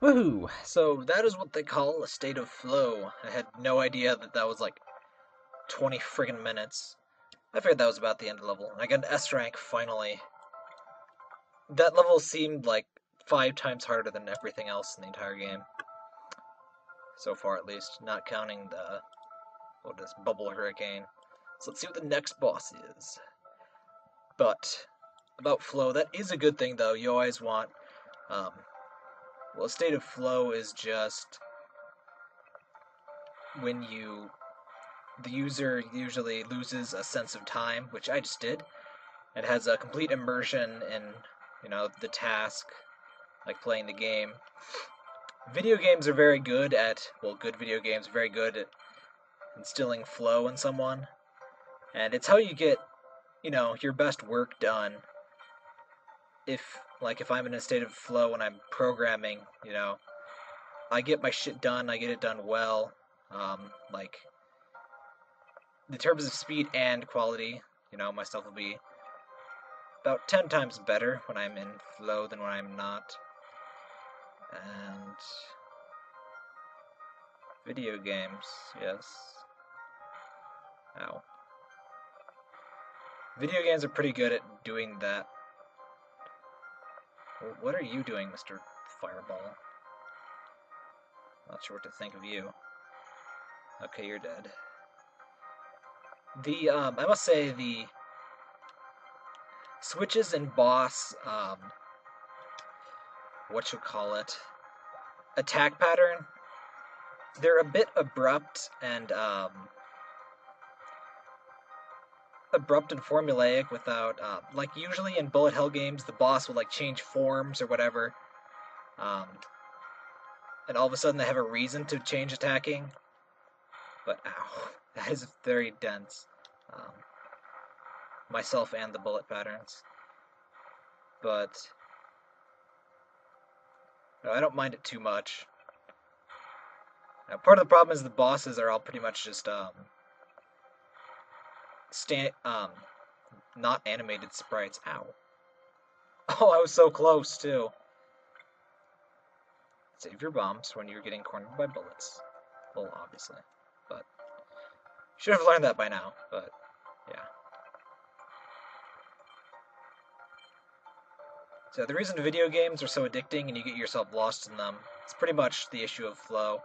Woohoo! So that is what they call a state of flow. I had no idea that that was like 20 friggin' minutes. I figured that was about the end of the level. I got an S rank finally. That level seemed like five times harder than everything else in the entire game. So far, at least, not counting the what is Bubble Hurricane. So let's see what the next boss is. But about flow, that is a good thing though. You always want um, well, a state of flow is just when you the user usually loses a sense of time, which I just did. and has a complete immersion in, you know, the task, like playing the game. Video games are very good at, well, good video games are very good at instilling flow in someone. And it's how you get, you know, your best work done if like if I'm in a state of flow when I'm programming, you know, I get my shit done. I get it done well. Um, like in terms of speed and quality, you know, my stuff will be about ten times better when I'm in flow than when I'm not. And video games, yes. Ow. Video games are pretty good at doing that what are you doing, Mr. Fireball? Not sure what to think of you. Okay, you're dead. The, um, I must say, the switches and boss, um, what you call it, attack pattern, they're a bit abrupt and, um, abrupt and formulaic without uh, like usually in bullet hell games the boss will like change forms or whatever um, and all of a sudden they have a reason to change attacking. But ow that is very dense um, myself and the bullet patterns. But no, I don't mind it too much. Now, part of the problem is the bosses are all pretty much just um, stand um not animated sprites. Ow. Oh, I was so close too. Save your bombs when you're getting cornered by bullets. Well, obviously, but should have learned that by now. But yeah. So the reason video games are so addicting and you get yourself lost in them, it's pretty much the issue of flow.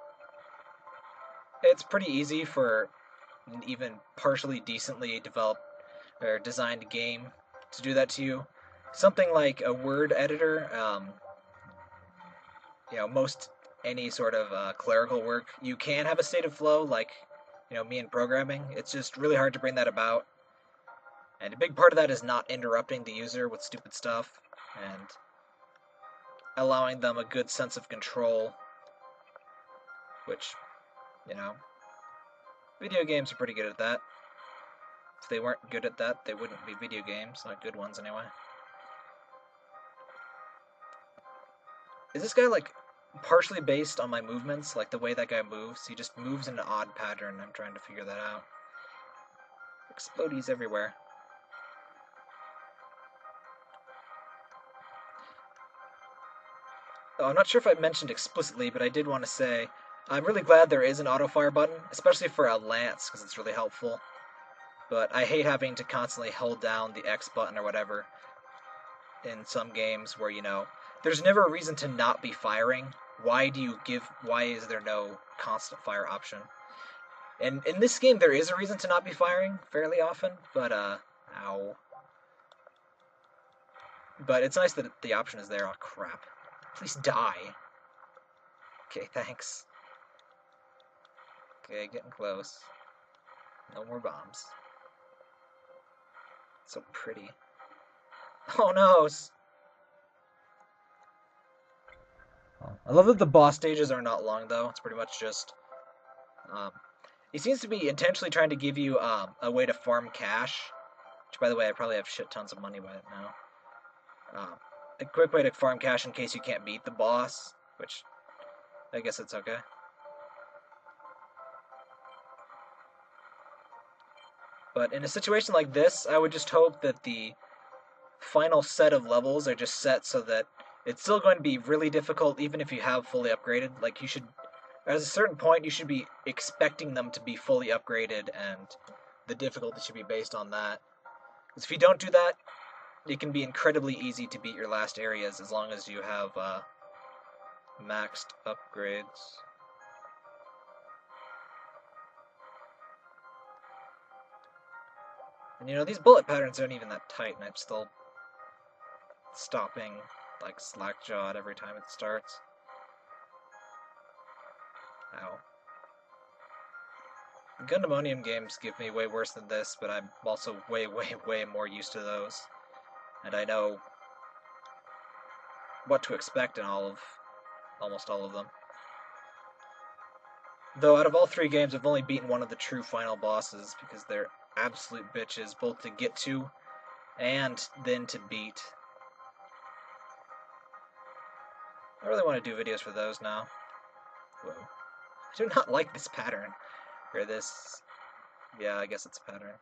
It's pretty easy for even partially decently developed or designed game to do that to you. Something like a word editor, um, you know, most any sort of uh, clerical work, you can have a state of flow, like you know me in programming. It's just really hard to bring that about, and a big part of that is not interrupting the user with stupid stuff and allowing them a good sense of control, which you know Video games are pretty good at that. If they weren't good at that, they wouldn't be video games. Not good ones, anyway. Is this guy, like, partially based on my movements? Like, the way that guy moves? He just moves in an odd pattern. I'm trying to figure that out. Explodies everywhere. Oh, I'm not sure if I mentioned explicitly, but I did want to say I'm really glad there is an auto fire button, especially for a lance, because it's really helpful. But I hate having to constantly hold down the X button or whatever in some games where, you know, there's never a reason to not be firing. Why do you give, why is there no constant fire option? And in this game, there is a reason to not be firing fairly often, but, uh, ow. But it's nice that the option is there. Oh, crap. Please die. Okay, thanks. Okay, getting close. No more bombs. So pretty. Oh no! I love that the boss stages are not long though. It's pretty much just. Um, he seems to be intentionally trying to give you um, a way to farm cash. Which, by the way, I probably have shit tons of money by it now. Um, a quick way to farm cash in case you can't beat the boss, which I guess it's okay. But in a situation like this, I would just hope that the final set of levels are just set so that it's still going to be really difficult even if you have fully upgraded. Like you should, at a certain point, you should be expecting them to be fully upgraded, and the difficulty should be based on that. Because if you don't do that, it can be incredibly easy to beat your last areas as long as you have uh, maxed upgrades. And you know, these bullet patterns aren't even that tight, and I'm still stopping like slack-jawed every time it starts. Ow. Gundemonium games give me way worse than this, but I'm also way, way, way more used to those. And I know what to expect in all of, almost all of them. Though out of all three games, I've only beaten one of the true final bosses, because they're absolute bitches, both to get to and then to beat. I really want to do videos for those now. Whoa. I do not like this pattern. Or this... Yeah, I guess it's a pattern.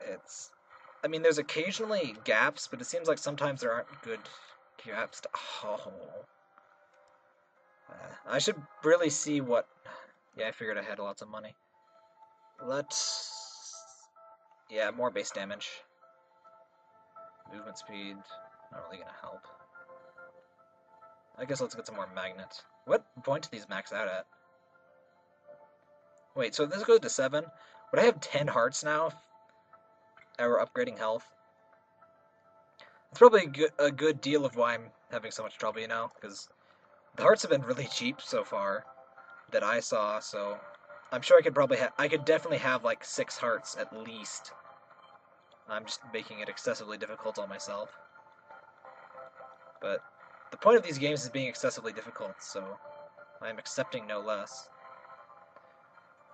It's... I mean, there's occasionally gaps, but it seems like sometimes there aren't good gaps to... Oh. Uh, I should really see what... Yeah, I figured I had lots of money. Let's... Yeah, more base damage. Movement speed, not really gonna help. I guess let's get some more magnets. What point do these max out at? Wait, so this goes to 7? Would I have 10 hearts now were upgrading health? It's probably a good, a good deal of why I'm having so much trouble, you know? Because the hearts have been really cheap so far that I saw, so I'm sure I could probably have, I could definitely have like 6 hearts at least I'm just making it excessively difficult on myself. But the point of these games is being excessively difficult, so I'm accepting no less.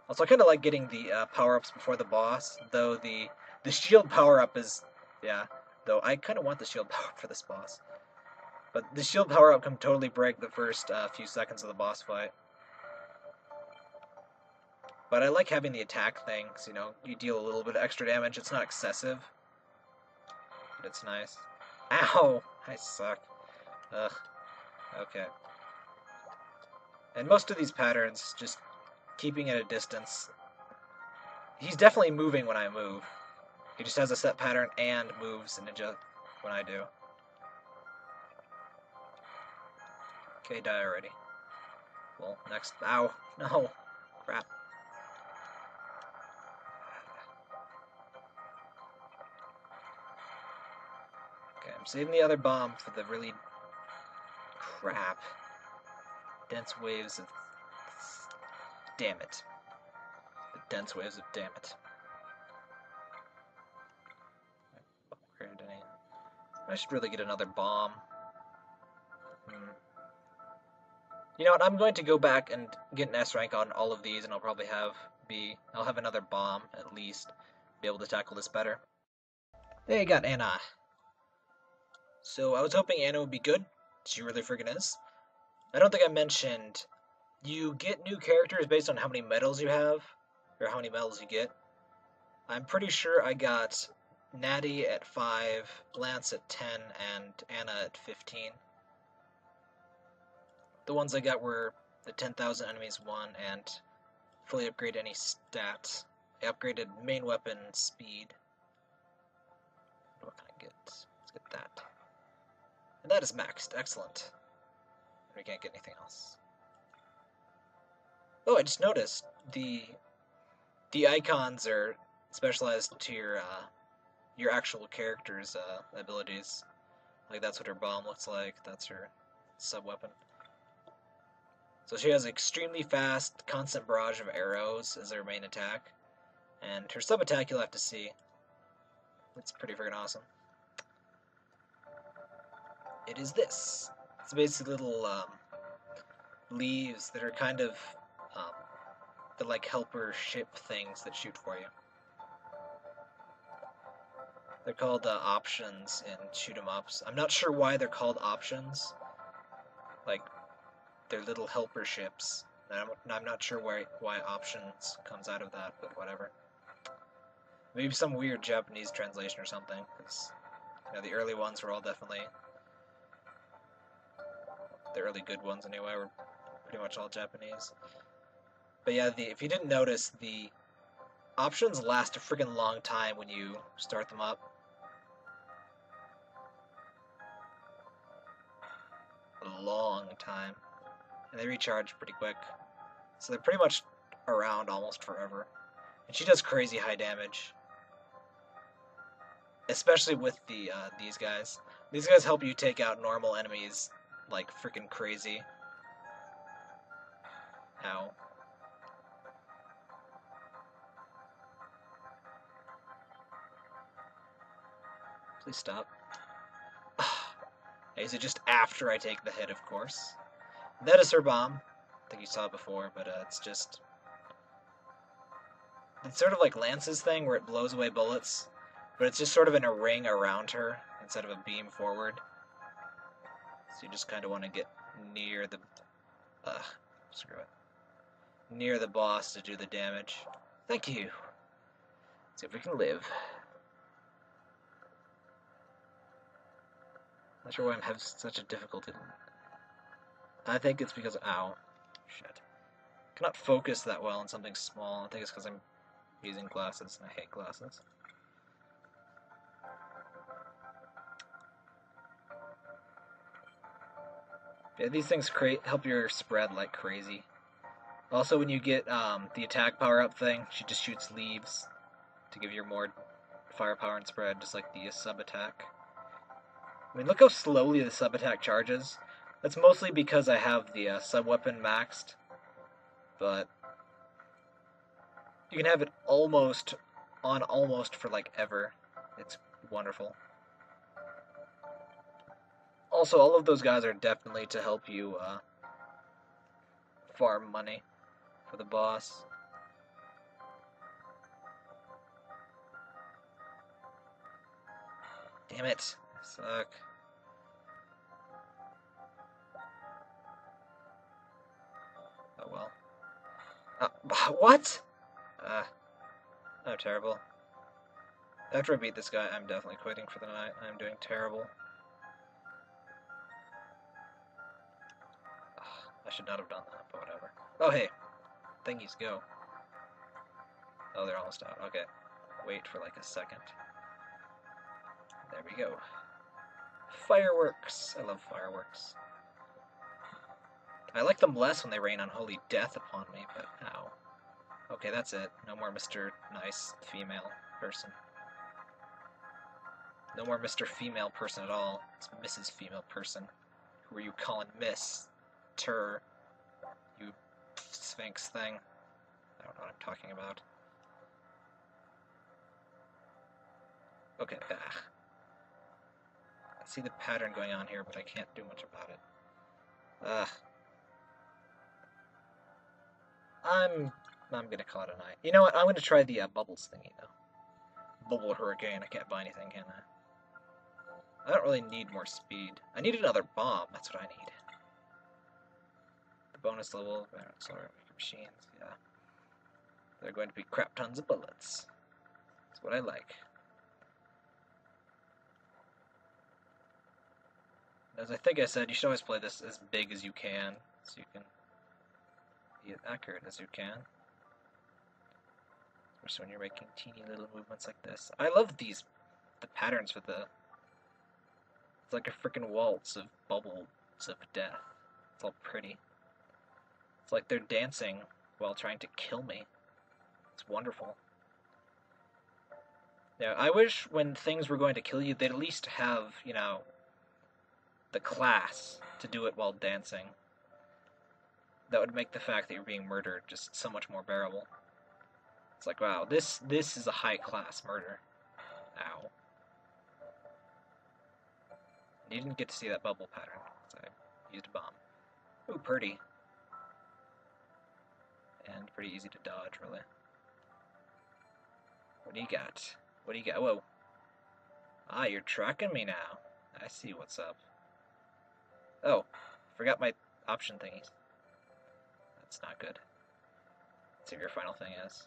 Also, I kind of like getting the uh, power-ups before the boss, though the the shield power-up is, yeah, though I kind of want the shield power-up for this boss. But the shield power-up can totally break the first uh, few seconds of the boss fight. But I like having the attack thing, you know, you deal a little bit of extra damage. It's not excessive, but it's nice. Ow! I suck. Ugh. Okay. And most of these patterns, just keeping at a distance. He's definitely moving when I move. He just has a set pattern and moves ninja when I do. Okay, die already. Well, next. Ow! No! Crap. Saving the other bomb for the really crap dense waves of damn it. The dense waves of damn it. I should really get another bomb. Hmm. You know what? I'm going to go back and get an S rank on all of these, and I'll probably have be I'll have another bomb at least, be able to tackle this better. There you got Anna. So I was hoping Anna would be good. She really freaking is. I don't think I mentioned you get new characters based on how many medals you have, or how many medals you get. I'm pretty sure I got Natty at 5, Lance at 10, and Anna at 15. The ones I got were the 10,000 enemies one and fully upgrade any stats. I upgraded main weapon speed. What can I get? Let's get that. And that is maxed. Excellent. We can't get anything else. Oh, I just noticed the the icons are specialized to your uh, your actual character's uh, abilities. Like that's what her bomb looks like. That's her sub weapon. So she has extremely fast, constant barrage of arrows as her main attack, and her sub attack you'll have to see. It's pretty freaking awesome it is this. It's basically little um, leaves that are kind of um, the like helper ship things that shoot for you. They're called uh, options in shoot 'em ups. I'm not sure why they're called options. Like they're little helper ships. I'm, I'm not sure why why options comes out of that, but whatever. Maybe some weird Japanese translation or something. Cause You know, the early ones were all definitely the early good ones anyway were pretty much all Japanese. But yeah, the, if you didn't notice, the options last a freaking long time when you start them up. A long time. And they recharge pretty quick. So they're pretty much around almost forever. And she does crazy high damage. Especially with the uh, these guys. These guys help you take out normal enemies like freaking crazy. Ow. Please stop. Is it just after I take the hit, of course? That is her bomb. I think you saw it before, but uh, it's just... It's sort of like Lance's thing, where it blows away bullets, but it's just sort of in a ring around her, instead of a beam forward. So you just kind of want to get near the... Ugh, screw it. Near the boss to do the damage. Thank you. Let's see if we can live. Not sure why I'm having such a difficulty. I think it's because ow, shit. Cannot focus that well on something small. I think it's because I'm using glasses and I hate glasses. Yeah, these things create help your spread like crazy. Also, when you get um, the attack power up thing, she just shoots leaves to give you more firepower and spread, just like the sub attack. I mean, look how slowly the sub attack charges. That's mostly because I have the uh, sub weapon maxed, but you can have it almost on almost for like ever. It's wonderful. Also, all of those guys are definitely to help you uh, farm money for the boss. Damn it. Suck. Oh well. Uh, what? Uh, I'm terrible. After I beat this guy, I'm definitely quitting for the night. I'm doing terrible. I should not have done that, but whatever. Oh, hey. Thingies, go. Oh, they're almost out. Okay. Wait for like a second. There we go. Fireworks. I love fireworks. I like them less when they rain unholy death upon me, but ow. Okay, that's it. No more Mr. Nice female person. No more Mr. Female person at all. It's Mrs. Female person. Who are you calling Miss? Tur. You Sphinx thing. I don't know what I'm talking about. Okay, ah. I see the pattern going on here, but I can't do much about it. Ugh. I'm I'm gonna call it a night. You know what? I'm gonna try the uh, bubbles thingy though. Bubble hurricane. I can't buy anything, can I? I don't really need more speed. I need another bomb. That's what I need bonus level, uh, sorry, machines, yeah. They're going to be crap tons of bullets. That's what I like. As I think I said, you should always play this as big as you can, so you can be as accurate as you can. Especially when you're making teeny little movements like this. I love these, the patterns for the, it's like a freaking waltz of bubbles of death. It's all pretty. It's like they're dancing while trying to kill me. It's wonderful. Yeah, I wish when things were going to kill you, they'd at least have, you know, the class to do it while dancing. That would make the fact that you're being murdered just so much more bearable. It's like, wow, this this is a high class murder. Ow. You didn't get to see that bubble pattern, so I used a bomb. Ooh, pretty and pretty easy to dodge, really. What do you got? What do you got? Whoa. Ah, you're tracking me now. I see what's up. Oh, forgot my option thingies. That's not good. Let's see what your final thing is.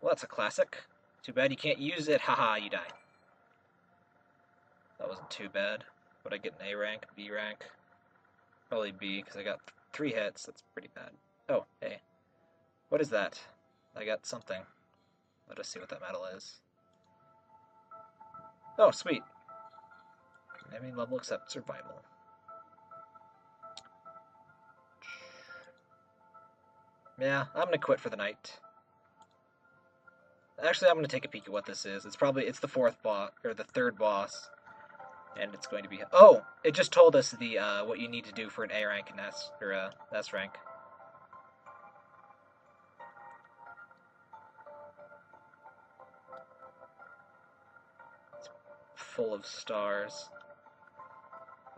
Well, that's a classic. Too bad you can't use it. Haha, you die. That wasn't too bad. Would I get an A rank, B rank? Probably B, because I got three hits. That's pretty bad. Oh, hey. What is that? I got something. Let us see what that medal is. Oh, sweet. Enemy level except survival. Yeah, I'm gonna quit for the night. Actually, I'm gonna take a peek at what this is. It's probably it's the fourth boss or the third boss, and it's going to be. Oh, it just told us the uh, what you need to do for an A rank and S or uh, S rank. Full of stars.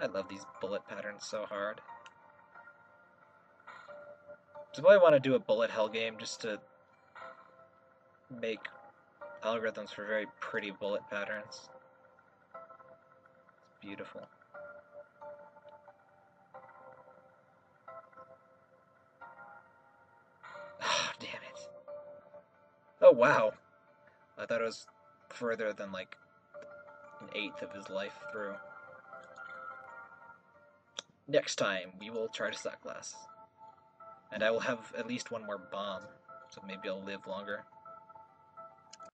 I love these bullet patterns so hard. So I want to do a bullet hell game just to make algorithms for very pretty bullet patterns. It's beautiful. Oh, damn it. Oh, wow. I thought it was further than like an eighth of his life through. Next time, we will try to suck less. And I will have at least one more bomb, so maybe I'll live longer.